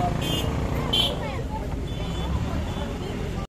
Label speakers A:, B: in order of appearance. A: love you.